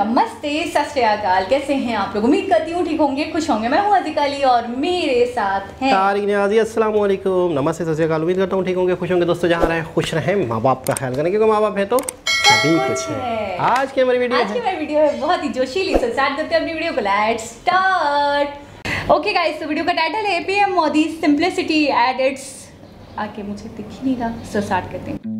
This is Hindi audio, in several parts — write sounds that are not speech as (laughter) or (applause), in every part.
नमस्ते सत श्री अकाल। कैसे हैं आप लोग? उम्मीद करती हूँ ठीक होंगे खुश होंगे। मैं हूँ अजिका अली और मेरे साथ हैं। तारिक नियाजी अस्सलाम वालेकुम। नमस्ते सत श्री अकाल। उम्मीद करता हूँ ठीक होंगे खुश होंगे। दोस्तों जहाँ रहें खुश रहें। माँ बाप का ख्याल करें क्योंकि माँ बाप है तो सभी कुछ है। आज की हमारी वीडियो आज की है मेरी वीडियो है बहुत ही जोशीली से। स्टार्ट करते हैं अपनी वीडियो को। लेट्स स्टार्ट ओके गाइस तो वीडियो का टाइटल है PM Modi simplicity at its आके मुझे दिख ही नहीं रहा। सो स्टार्ट करते हैं।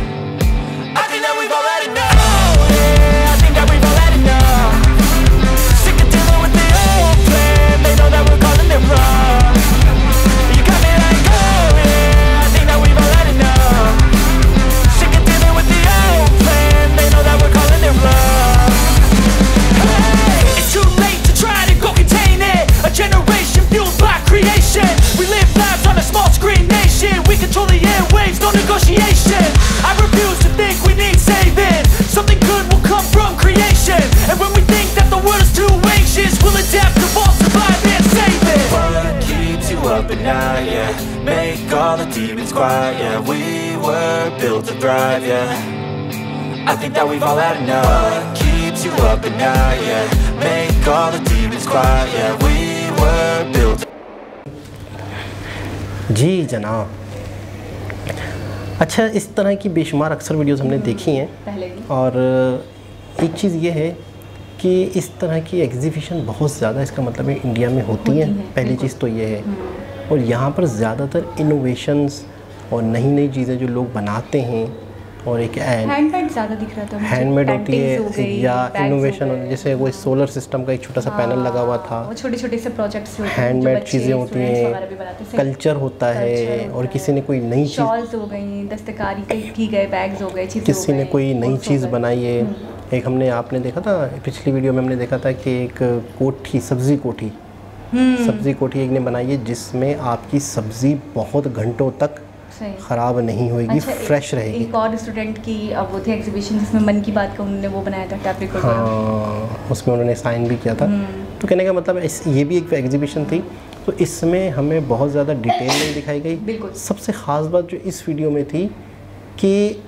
I think that we've all had enough. What keeps you up at night, yeah? Make all the demons quiet, yeah. We were built जी जनाब। अच्छा इस तरह की बेशुमार अक्सर वीडियोस हमने देखी हैं। पहले भी। और एक चीज़ ये है कि इस तरह की एग्जीबिशन बहुत ज़्यादा इसका मतलब है इंडिया में होती होती हैं। हैं, पहली चीज़ तो ये है। और यहाँ पर ज़्यादातर इनोवेशंस और नई नई चीज़ें जो लोग बनाते हैं और एक हैंडमेड ज़्यादा दिख रहा था हैंडमेड होती हो है या हो इनोवेशन गए। जैसे कोई सोलर सिस्टम का एक छोटा सा पैनल लगा हुआ था। वो छोटे छोटे से प्रोजेक्ट्स होते हैं हैंडमेड चीज़ें होती हैं हैं। कल्चर होता है और किसी ने कोई नई चीज़ हो गई दस्तकारी की गए बैग्स हो गए किसी ने कोई नई चीज़ बनाई है। एक हमने आपने देखा था पिछली वीडियो में हमने देखा था कि एक कोठी सब्ज़ी कोठी। हम्म। सब्ज़ी कोठी एक ने बनाई है जिसमें आपकी सब्ज़ी बहुत घंटों तक ख़राब नहीं होएगी अच्छा, फ्रेश रहेगी। एक और स्टूडेंट की अब वो थी एग्जीबिशन जिसमें मन की बात का उन्होंने वो बनाया था टैप रिकॉर्ड हाँ उसमें उन्होंने साइन भी किया था। हम्म। तो कहने का मतलब इस ये भी एक एग्जीबिशन थी। तो इसमें हमें बहुत ज़्यादा डिटेल नहीं दिखाई गई। बिल्कुल। सबसे ख़ास बात जो इस वीडियो में थी कि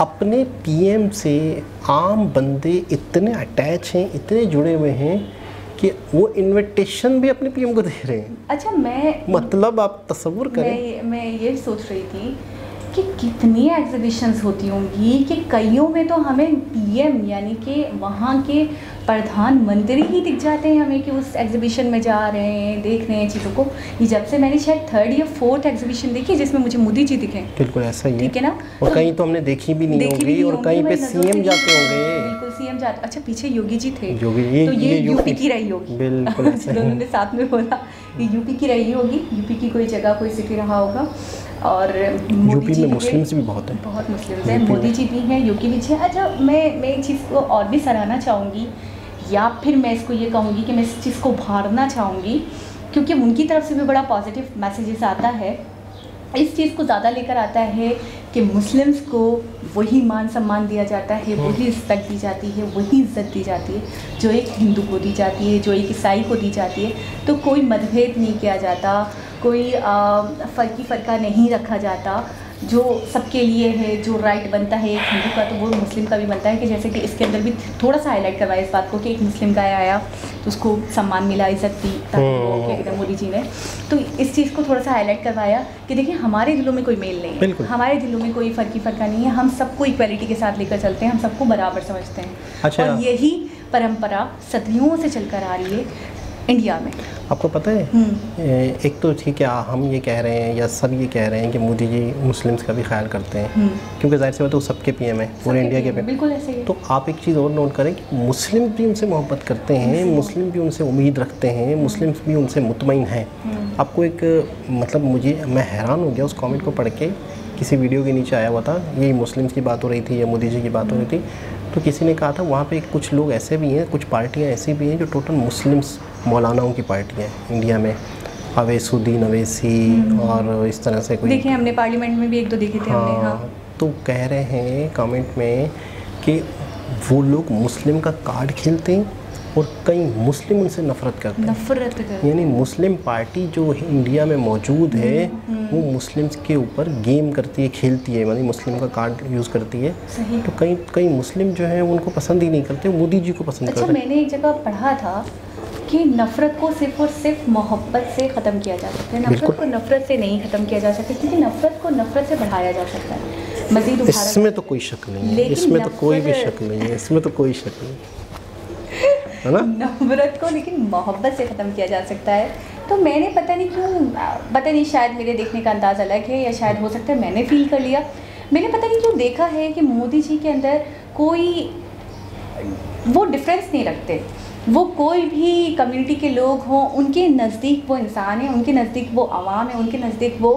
अपने पीएम से आम बंदे इतने अटैच हैं इतने जुड़े हुए हैं कि वो इनविटेशन भी अपने पीएम को दे रहे हैं। अच्छा मैं मतलब आप तस्वुर करें। मैं मैं ये सोच रही थी कि कितनी एग्जीबिशंस होती होंगी कि कईयों में तो हमें पीएम यानी कि वहाँ के प्रधानमंत्री ही दिख जाते हैं हमें कि उस एग्जीबिशन में जा रहे हैं देख रहे हैं चीज़ों को। ये जब से मैंने शायद थर्ड या फोर्थ एग्जीबिशन देखी जिसमें मुझे मोदी जी दिखे। बिल्कुल ऐसा ही ठीक है ना? और तो, कहीं तो हमने देखी भी नहीं देखी होगी और कहीं पे सीएम जाते होंगे। बिल्कुल सीएम जाते अच्छा पीछे योगी जी थे। योगी ये तो ये, ये यूपी की रही होगी। बिल्कुल (laughs) ऐसा ही। दोनों ने साथ में बोला ये यूपी की रही होगी। यूपी की कोई जगह कोई सिटी रहा होगा। और मोदी यूपी जी में भी- मुस्लिम्स भी बहुत हैं। बहुत मुस्लिम हैं। मोदी जी भी हैं योगी भी हैं अच्छा मैं मैं एक चीज़ को और भी सराहना चाहूँगी या फिर मैं इसको ये कहूँगी कि मैं इस चीज़ को उभारना चाहूँगी क्योंकि उनकी तरफ़ से भी बड़ा पॉजिटिव मैसेजेस आता है। इस चीज़ को ज़्यादा लेकर आता है कि मुस्लिम्स को वही मान सम्मान दिया जाता है वही रिस्पेक्ट दी जाती है वही इज़्ज़त दी जाती है जो एक हिंदू को दी जाती है जो एक ईसाई को दी जाती है। तो कोई मतभेद नहीं किया जाता कोई फ़र्की फ़र्का नहीं रखा जाता। जो सबके लिए है जो राइट बनता है एक हिंदू का तो वो मुस्लिम का भी बनता है कि जैसे कि इसके अंदर भी थोड़ा सा हाईलाइट करवाया इस बात को कि एक मुस्लिम गाय आया तो उसको सम्मान मिला इज़्ज़त दी हैं मोदी जी ने तो इस चीज़ को थोड़ा सा हाईलाइट करवाया कि देखिए हमारे दिलों में कोई मेल नहीं है। हमारे दिलों में कोई फ़र्की फ़र्का नहीं है। हम सबको इक्वलिटी के साथ लेकर चलते हैं हम सबको बराबर समझते हैं। अच्छा। और यही परंपरा सदियों से चलकर आ रही है। इंडिया में। आपको पता है? हम्म। एक तो ठीक है हम ये कह रहे हैं या सब ये कह रहे हैं कि मोदी जी मुस्लिम्स का भी ख्याल करते हैं। हम्म। क्योंकि ज़ाहिर सी बात है वो सबके पीएम है पूरे इंडिया के पीएम बिल्कुल ऐसे ही। तो आप एक चीज़ और नोट करें कि मुस्लिम भी उनसे मोहब्बत करते हैं मुस्लिम। भी उनसे उम्मीद रखते हैं मुस्लिम भी उनसे मुतमिन हैं। आपको एक मतलब मुझे मैं हैरान हो गया उस कॉमेंट को पढ़ के किसी वीडियो के नीचे आया हुआ था यही मुस्लिम्स की बात हो रही थी या मोदी जी की बात हो रही थी। तो किसी ने कहा था वहाँ पे कुछ लोग ऐसे भी हैं कुछ पार्टियाँ ऐसी भी हैं जो टोटल मुस्लिम्स मौलानाओं की पार्टियाँ हैं इंडिया में अवैसुद्दीन अवैसी और इस तरह से कोई देखे हमने पार्लियामेंट में भी एक दो देखे थे हाँ, हमने हाँ तो कह रहे हैं कमेंट में कि वो लोग मुस्लिम का कार्ड खेलते हैं और कई मुस्लिम उनसे नफरत करते हैं। नफरत कर यानी मुस्लिम पार्टी जो इंडिया में मौजूद है वो मुस्लिम्स के ऊपर गेम करती है खेलती है यानी मुस्लिम का कार्ड यूज़ करती है। सही। तो कई कई मुस्लिम जो हैं उनको पसंद ही नहीं करते मोदी जी को पसंद अच्छा करते मैंने एक जगह पढ़ा था कि नफ़रत को सिर्फ़ और सिर्फ़ मोहब्बत से ख़त्म किया जा सकता है। नफ़रत को नफ़रत से नहीं ख़त्म किया जा सकता क्योंकि नफ़रत को नफ़रत से बढ़ाया जा सकता है। मज़ीद इसमें तो कोई शक नहीं है। इसमें तो कोई भी शक नहीं है। इसमें तो कोई शक नहीं है। ना? नफरत को लेकिन मोहब्बत से ख़त्म किया जा सकता है। तो मैंने पता नहीं क्यों पता नहीं शायद मेरे देखने का अंदाज़ अलग है या शायद हो सकता है मैंने फील कर लिया। मैंने पता नहीं क्यों देखा है कि मोदी जी के अंदर कोई वो डिफरेंस नहीं रखते। वो कोई भी कम्युनिटी के लोग हों उनके नज़दीक वो इंसान है उनके नज़दीक वो आवाम है उनके नज़दीक वो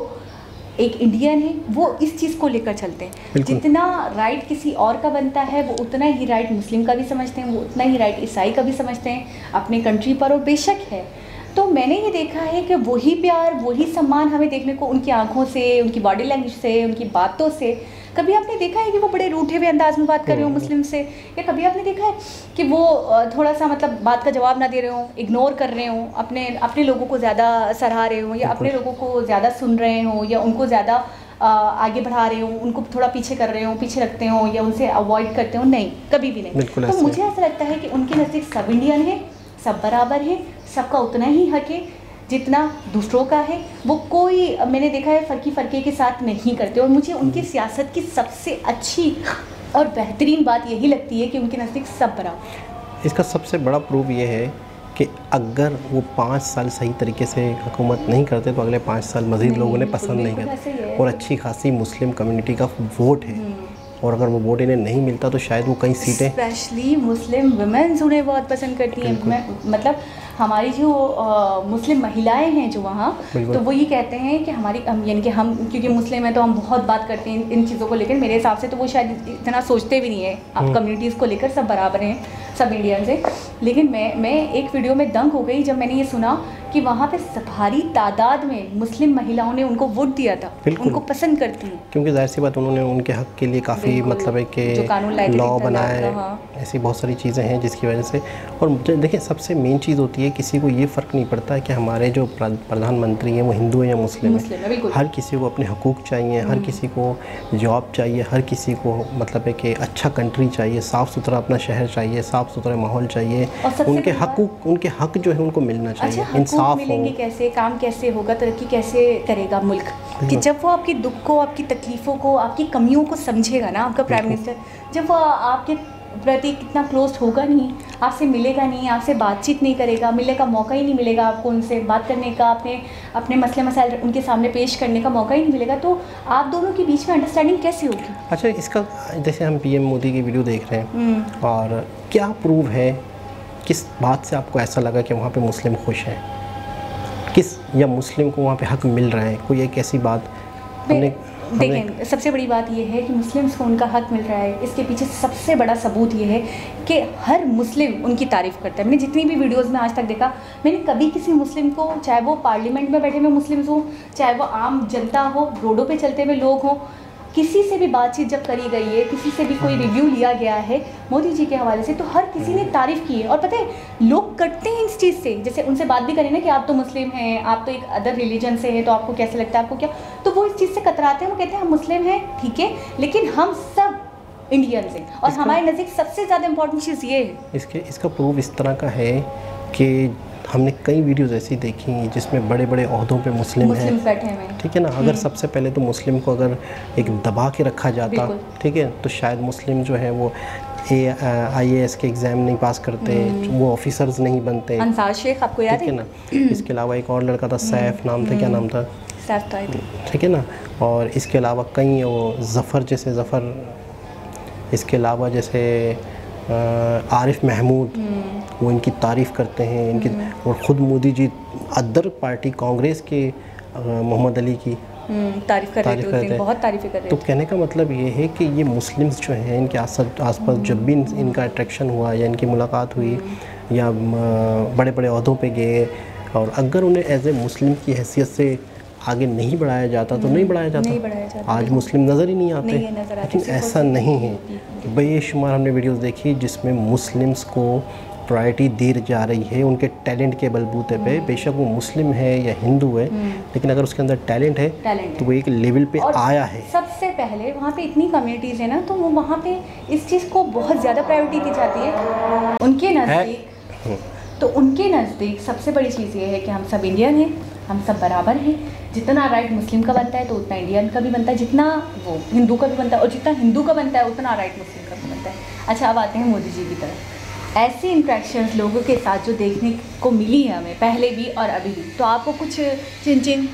एक इंडियन है वो इस चीज़ को लेकर चलते हैं। जितना राइट किसी और का बनता है वो उतना ही राइट मुस्लिम का भी समझते हैं वो उतना ही राइट ईसाई का भी समझते हैं अपने कंट्री पर और बेशक है। तो मैंने ये देखा है कि वही प्यार वही सम्मान हमें देखने को उनकी आँखों से उनकी बॉडी लैंग्वेज से उनकी बातों से कभी आपने देखा है कि वो बड़े रूठे हुए अंदाज में बात कर रहे हो मुस्लिम से? या कभी आपने देखा है कि वो थोड़ा सा मतलब बात का जवाब ना दे रहे हो इग्नोर कर रहे हो अपने अपने लोगों को ज़्यादा सराह रहे हो या अपने लोगों को ज़्यादा सुन रहे हो या उनको ज़्यादा आगे बढ़ा रहे हो उनको थोड़ा पीछे कर रहे हो पीछे रखते हो या उनसे अवॉइड करते हो? नहीं कभी भी नहीं। तो मुझे ऐसा लगता है कि उनके नज़दीक सब इंडियन है सब बराबर है सबका उतना ही हक है। जितना दूसरों का है वो कोई मैंने देखा है फ़र्की फ़र्के के साथ नहीं करते और मुझे उनकी सियासत की सबसे अच्छी और बेहतरीन बात यही लगती है कि उनके नज़दीक सब बराबर इसका सबसे बड़ा प्रूफ ये है कि अगर वो पाँच साल सही तरीके से हुकूमत नहीं करते तो अगले पाँच साल मज़ीद लोगों ने पसंद नहीं करते। और अच्छी खासी मुस्लिम कम्युनिटी का वोट है। हम्म। और अगर वो वोट इन्हें नहीं मिलता तो शायद वो कई सीटें स्पेशली मुस्लिम वुमेन्स उन्हें बहुत पसंद करती हैं। मतलब हमारी जो मुस्लिम महिलाएँ हैं जो वहाँ तो वो ये कहते हैं कि हमारी यानी कि हम क्योंकि मुस्लिम हैं तो हम बहुत बात करते हैं इन, चीज़ों को लेकर। मेरे हिसाब से तो वो शायद इतना सोचते भी नहीं है। हम्म। आप कम्युनिटीज़ को लेकर सब बराबर हैं सब इंडियंस हैं। लेकिन मैं मैं एक वीडियो में दंग हो गई जब मैंने ये सुना कि वहाँ पे भारी तादाद में मुस्लिम महिलाओं ने उनको वोट दिया था। उनको पसंद करती हैं। क्योंकि ज़ाहिर सी बात उन्होंने उनके हक के लिए काफ़ी मतलब है कि लॉ बनाए हाँ। ऐसी बहुत सारी चीज़ें हैं जिसकी वजह से। और देखिए सबसे मेन चीज़ होती है किसी को ये फ़र्क नहीं पड़ता है कि हमारे जो प्रधानमंत्री हैं वो हिंदू हैं या मुस्लिम है, हर किसी को अपने हकूक़ चाहिए हर किसी को जॉब चाहिए हर किसी को मतलब है कि अच्छा कंट्री चाहिए साफ़ सुथरा अपना शहर चाहिए साफ़ सुथरा माहौल चाहिए। उनके हकूक़ उनके हक जो है उनको मिलना अच्छा चाहिए इंसाफ मिलेंगे कैसे काम कैसे होगा तरक्की कैसे करेगा मुल्क? कि जब वो आपके दुख को आपकी तकलीफ़ों को आपकी कमियों को समझेगा ना आपका प्राइम मिनिस्टर जब वो आपके प्रति कितना क्लोज होगा नहीं आपसे मिलेगा नहीं आपसे बातचीत नहीं करेगा मिलने का मौका ही नहीं मिलेगा आपको उनसे बात करने का अपने अपने मसले मसाइल उनके सामने पेश करने का मौका ही नहीं मिलेगा। तो आप दोनों के बीच में अंडरस्टैंडिंग कैसे होगी? अच्छा इसका जैसे हम पीएम मोदी की वीडियो देख रहे हैं हम्म, और क्या प्रूव है? किस बात से आपको ऐसा लगा कि वहाँ पर मुस्लिम खुश हैं? किस या मुस्लिम को वहाँ पे हक मिल रहा है? कोई एक ऐसी बात हमने हमने देखें, सबसे बड़ी बात यह है कि मुस्लिम्स को उनका हक मिल रहा है। इसके पीछे सबसे बड़ा सबूत ये है कि हर मुस्लिम उनकी तारीफ़ करता है। मैंने जितनी भी वीडियोस में आज तक देखा, मैंने कभी किसी मुस्लिम को, चाहे वो पार्लियामेंट में बैठे हुए मुस्लिम्स हों, चाहे वो आम जनता हो, रोडों पे चलते हुए लोग हों किसी से भी बातचीत जब करी गई है किसी से भी कोई रिव्यू लिया गया है मोदी जी के हवाले से तो हर किसी ने तारीफ़ की है। और पता है लोग कटते हैं इस चीज़ से। जैसे उनसे बात भी करें ना कि आप तो मुस्लिम हैं आप तो एक अदर रिलीजन से हैं तो आपको कैसे लगता है आपको क्या? तो वो इस चीज़ से कतराते हैं वो कहते हैं हम मुस्लिम हैं ठीक है लेकिन हम सब इंडियंस हैं। और हमारे नज़दीक सबसे ज़्यादा इंपॉर्टेंट चीज़ ये है। इसके इसका प्रूफ इस तरह का है कि हमने कई वीडियोस ऐसी देखी हैं जिसमें बड़े बड़े अहदों पे मुस्लिम मुस्लिम हैं। ठीक है ना? अगर सबसे पहले तो मुस्लिम को अगर एक दबा के रखा जाता ठीक है? तो शायद मुस्लिम जो है वो ए आई एस के एग्ज़ाम नहीं पास करते वो ऑफिसर्स नहीं बनते। अंसार शेख आपको याद है? है ना? इसके अलावा एक और लड़का था सैफ नाम था क्या नाम था? तो ठीक है ना? और इसके अलावा कई वो ज़फ़र जैसे ज़फ़र इसके अलावा जैसे आरिफ महमूद वो इनकी तारीफ़ करते हैं इनकी और ख़ुद मोदी जी अदर पार्टी कांग्रेस के मोहम्मद अली की हम्म, तारीफ़ कर रहे थे बहुत तारीफें कर रहे तो कहने का मतलब ये है कि ये मुस्लिम्स जो हैं इनके आस आसपास जब भी इनका अट्रैक्शन हुआ या इनकी मुलाकात हुई या बड़े बड़े अहदों पे गए और अगर उन्हें एज ए मुस्लिम की हैसियत से आगे नहीं बढ़ाया जाता तो नहीं बढ़ाया जाता। नहीं बढ़ाया जाता, आज मुस्लिम नज़र ही नहीं आते। लेकिन ऐसा नहीं है बेशुमार हमने वीडियोस देखी जिसमें मुस्लिम्स को प्रायोरिटी दी जा रही है उनके टैलेंट के बलबूते हम्म। पे बेशक वो मुस्लिम है या हिंदू है लेकिन अगर उसके अंदर टैलेंट है टैलेंट तो वो एक लेवल पे आया है। सबसे पहले वहाँ पे इतनी कम्युनिटीज़ है ना तो वो वहाँ पे इस चीज़ को बहुत ज़्यादा प्रायोरिटी दी जाती है। उनके नज़दीक तो उनके नज़दीक सबसे बड़ी चीज़ ये है कि हम सब इंडियन हैं हम सब बराबर हैं। जितना राइट मुस्लिम का बनता है तो उतना इंडियन का भी बनता है। जितना वो हिंदू का भी बनता है और जितना हिंदू का बनता है उतना राइट मुस्लिम का भी बनता है। अच्छा अब आते हैं मोदी जी की तरफ़। ऐसी इंट्रैक्शंस लोगों के साथ जो देखने को मिली है हमें पहले भी और अभी भी। तो आपको कुछ चिन चिन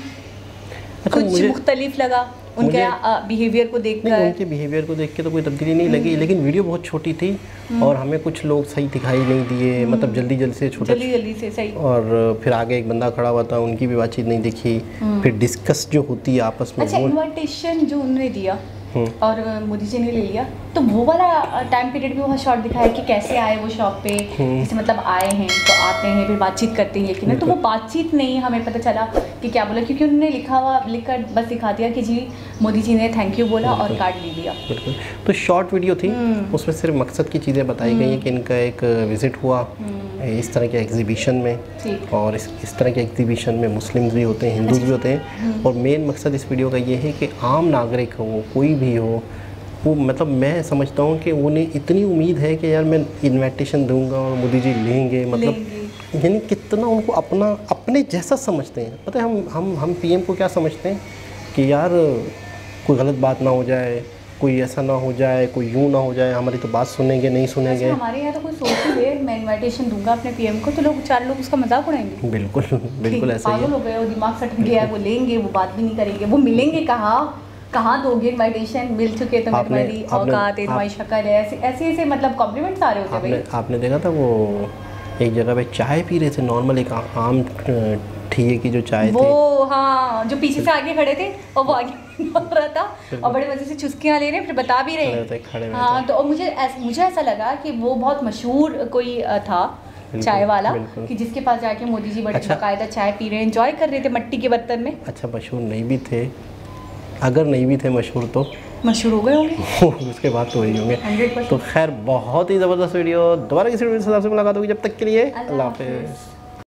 अच्छा, कुछ मुख्तलिफ़ लगा? उनके बिहेवियर को नहीं देखकर उनके बिहेवियर को देख के तो कोई तब्दीली नहीं लगी लेकिन वीडियो बहुत छोटी थी और हमें कुछ लोग सही दिखाई नहीं दिए मतलब जल्दी जल्दी से छोटे जल्दी जल्दी से सही। और फिर आगे एक बंदा खड़ा हुआ था उनकी भी बातचीत नहीं दिखी। फिर डिस्कस जो होती है आपस में अच्छा इनविटेशन जो उन्होंने दिया हम्म। और मोदी जी ने ले लिया। तो वो वाला टाइम पीरियड भी वहाँ शॉर्ट दिखाया कि कैसे आए वो शॉप पे। जैसे मतलब आए हैं तो आते हैं फिर बातचीत करते हैं लेकिन तो वो बातचीत नहीं हमें पता चला कि क्या बोला क्योंकि उन्होंने लिखा हुआ लिख कर बस दिखा दिया कि जी मोदी जी ने थैंक यू बोला और कार्ड ले लिया। बिल्कुल। तो शॉर्ट वीडियो थी हम्म। उसमें सिर्फ़ मकसद की चीज़ें बताई गई हैं कि इनका एक विज़िट हुआ इस तरह के एग्जीबिशन में हम्म। और इस इस तरह के एग्जीबिशन में मुस्लिम्स भी होते हैं हिंदूज भी होते हैं। हम्म। और मेन मकसद इस वीडियो का ये है कि आम नागरिक हो कोई भी हो वो मतलब मैं समझता हूँ कि उन्हें इतनी उम्मीद है कि यार मैं इन्विटेशन दूँगा और मोदी जी लेंगे मतलब यानी कितना उनको अपना अपने जैसा समझते हैं। पता है हम हम हम पीएम को क्या समझते हैं? कि यार कोई गलत बात ना हो जाए कोई ऐसा ना हो जाए कोई यूँ ना हो जाए हमारी तो बात सुनेंगे नहीं सुनेंगे। अच्छा हमारे यहाँ तो कोई सोच ही मैं इनविटेशन दूँगा अपने पीएम को तो लोग चार लोग उसका मज़ाक उड़ाएँगे। बिल्कुल बिल्कुल ऐसा ही पागल है। हो गए वो दिमाग सट गया वो लेंगे वो बात भी नहीं करेंगे वो मिलेंगे कहाँ? कहाँ दोगे इनविटेशन मिल चुके तो आपने- औकात है तुम्हारी शक्ल है ऐसे ऐसे ऐसे मतलब कॉम्प्लीमेंट्स आ रहे होते आपने आपने देखा था वो एक जगह पे चाय पी रहे थे नॉर्मल एक आम ठिए की जो चाय थी। वो हाँ जो पीछे से आगे खड़े थे और वो आगे (laughs) रहा था और बड़े मज़े से चुस्कियाँ ले रहे फिर बता भी रहे खड़े हैं तो और मुझे ऐस, मुझे ऐसा लगा कि वो बहुत मशहूर कोई था चाय वाला कि जिसके पास जाके मोदी जी बड़े अच्छा। बाकायदा चाय पी रहे एंजॉय कर रहे थे मट्टी के बर्तन में। अच्छा मशहूर नहीं भी थे। अगर नहीं भी थे मशहूर तो? मशहूर हो गए होंगे। (laughs) उसके बाद तो वही होंगे। तो खैर बहुत ही ज़बरदस्त वीडियो। दोबारा किसी वीडियो से मुलाकात होगी जब तक के लिए अल्लाह। हाफिज़।